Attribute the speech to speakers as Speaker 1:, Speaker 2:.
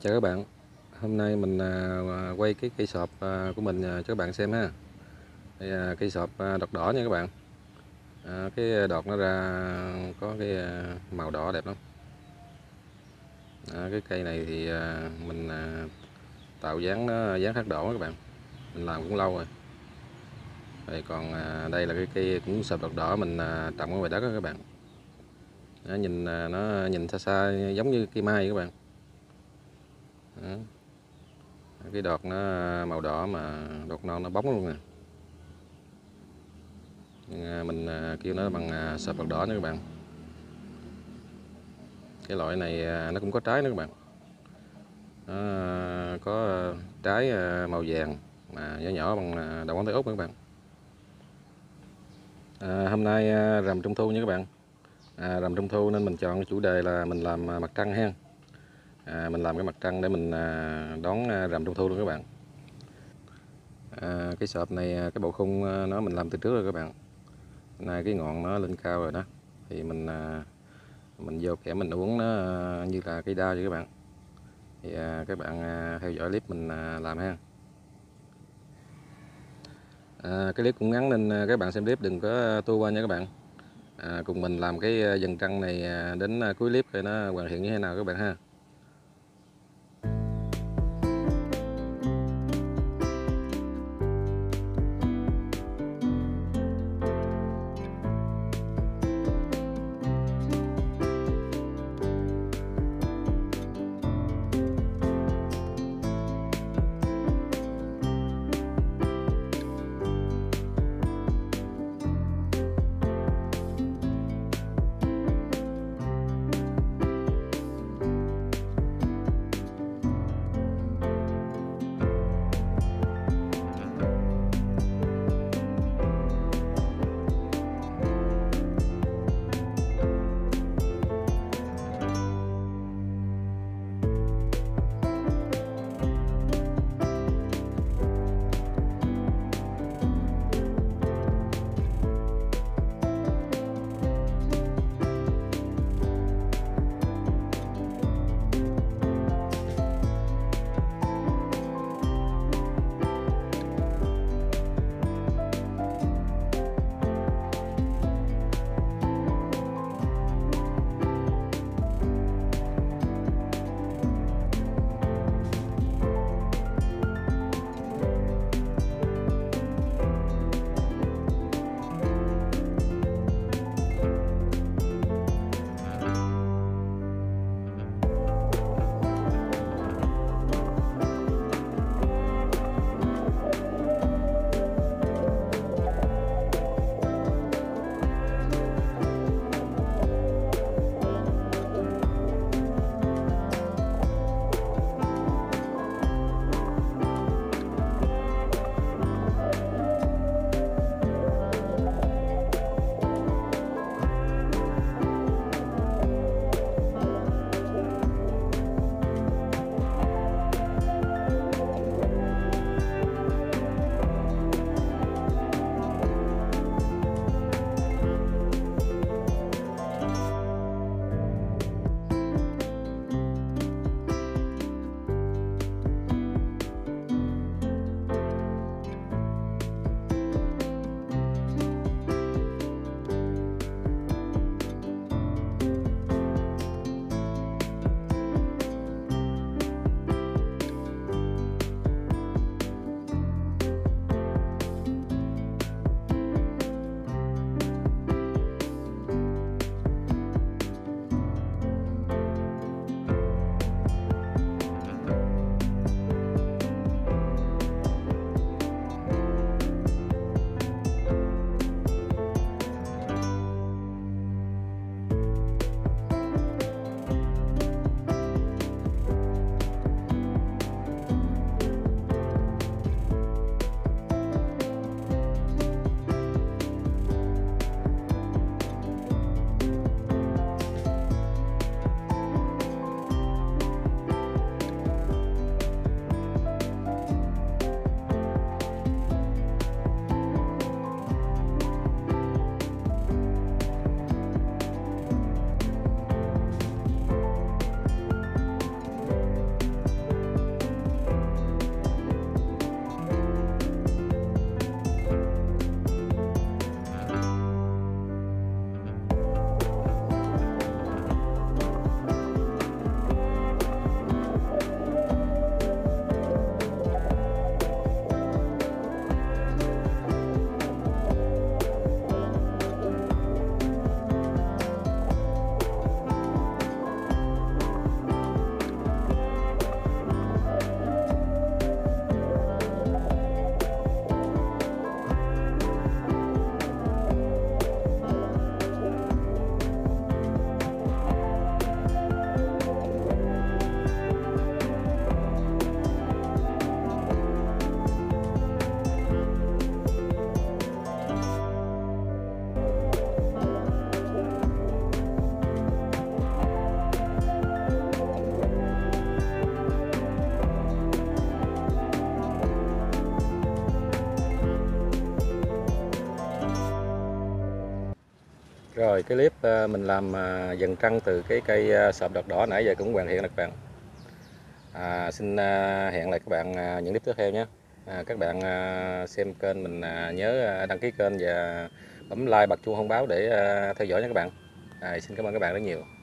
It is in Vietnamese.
Speaker 1: chào các bạn. Hôm nay mình à, à, quay cái cây sọp à, của mình cho các bạn xem ha. Đây là cây sọp đọt đỏ nha các bạn. À, cái đọt nó ra có cái màu đỏ đẹp lắm. À, cái cây này thì mình tạo dáng nó dáng khác đỏ các bạn. Mình làm cũng lâu rồi. Rồi còn đây là cái cây cũng sọp đọt đỏ mình trồng ở ngoài đất đó các bạn. Nhìn nó nhìn xa xa giống như cây mai các bạn đó cái đọt nó màu đỏ mà đọt non nó bóng luôn nè. Nhưng, à, mình à, kêu nó bằng à, đọt đỏ nha các bạn. Cái loại này à, nó cũng có trái nữa các bạn. Nó có trái màu vàng mà nhỏ nhỏ bằng đầu ngón tay út các bạn. À, hôm nay rằm trung thu nha các bạn. À, rằm trung thu nên mình chọn chủ đề là mình làm mặt trăng ha à, mình làm cái mặt trăng để mình à, đón à, rằm trung thu luôn các bạn. À, cái sọp này à, cái bộ khung à, nó mình làm từ trước rồi các bạn. Nay cái ngọn nó lên cao rồi đó. Thì mình à, mình vô kẻ mình uống nó à, như là cây đao vậy các bạn. Thì à, các bạn à, theo dõi clip mình à, làm ha. À, cái clip cũng ngắn nên à, các bạn xem clip đừng có tua qua nha các bạn. À, cùng mình làm cái dần trăng này đến cuối clip thì nó hoàn thiện như thế nào các bạn ha. Rồi cái clip ờ, mình làm ờ, dần trăng từ cái cây à, sọp đọt đỏ nãy giờ cũng hoàn thiện được các bạn. À, xin hẹn lại các bạn những clip tiếp theo nhé. À, các bạn xem kênh mình nhớ đăng ký kênh và bấm like bật chuông thông báo để theo dõi nha các bạn. À, xin cảm ơn các bạn rất nhiều.